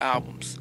albums.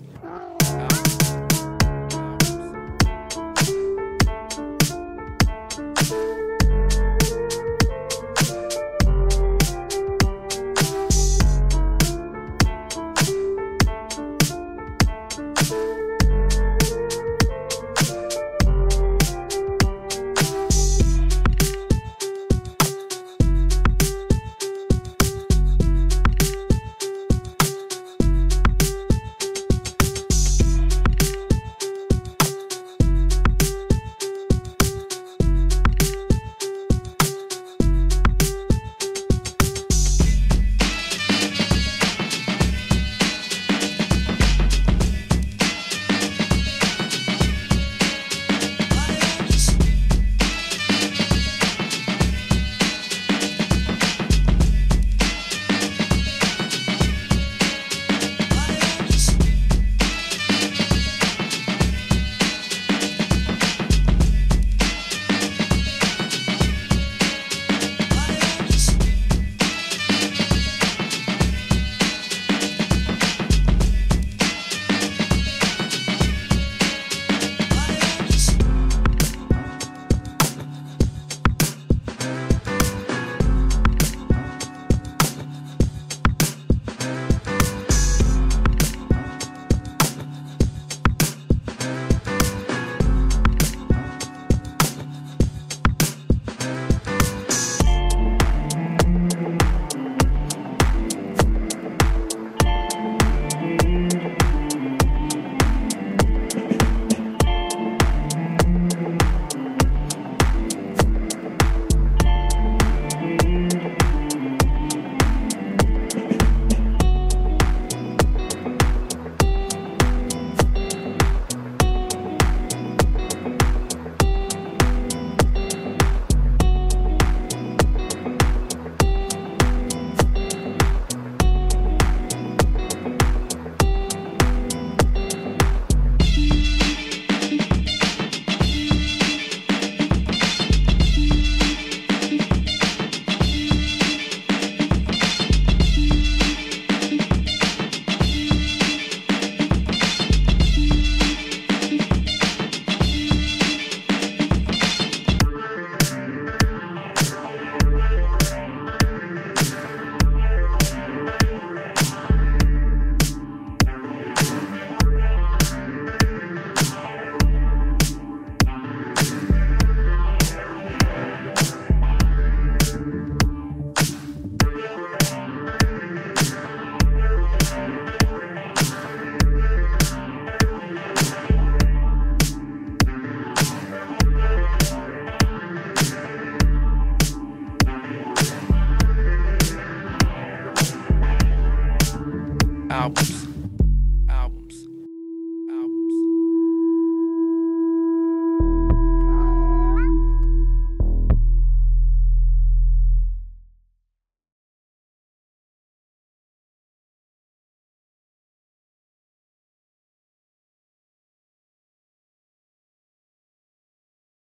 Albums.